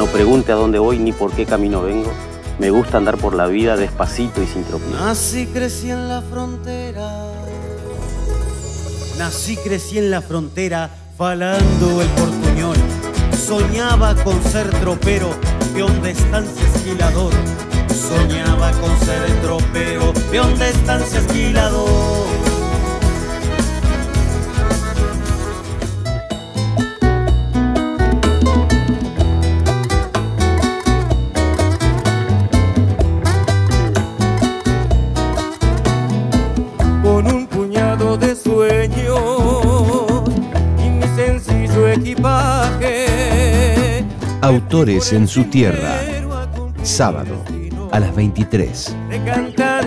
no pregunte a dónde voy ni por qué camino vengo. Me gusta andar por la vida despacito y sin tropiezo. Nací, crecí en la frontera. Nací, crecí en la frontera, falando el portuñol. Soñaba con ser tropero, peón de estancia esquilador. Soñaba con ser tropero, peón de estancia esquilador. Sueños y mi sencillo equipaje. Autores en su tierra. Sábado a las 23. De cantar